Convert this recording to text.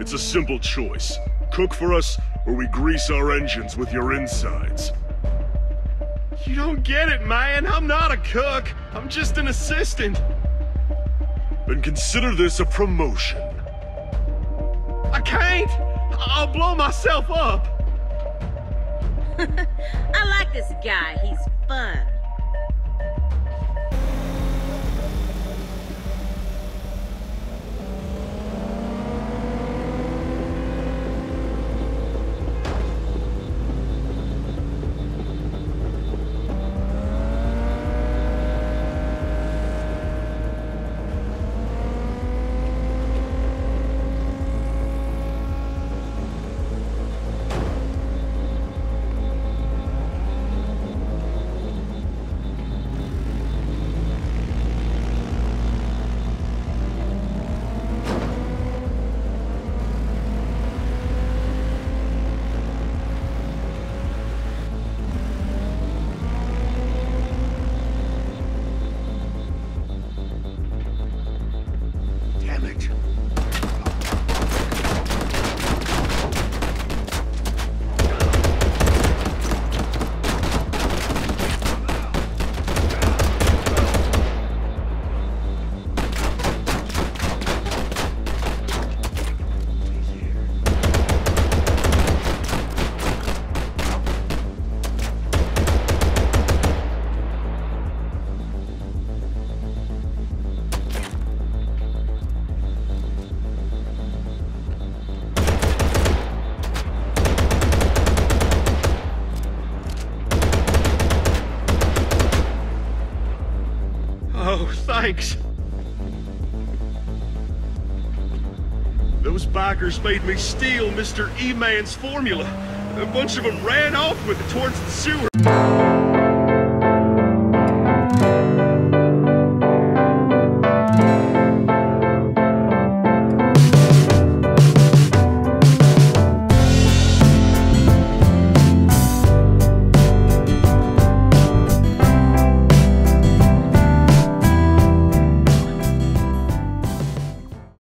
It's a simple choice. Cook for us, or we grease our engines with your insides. You don't get it, man. I'm not a cook. I'm just an assistant. Then consider this a promotion. I can't. I'll blow myself up. I like this guy. He's fun. Oh, thanks. Those bikers made me steal Mr. E-Man's formula. A bunch of them ran off with it towards the sewer.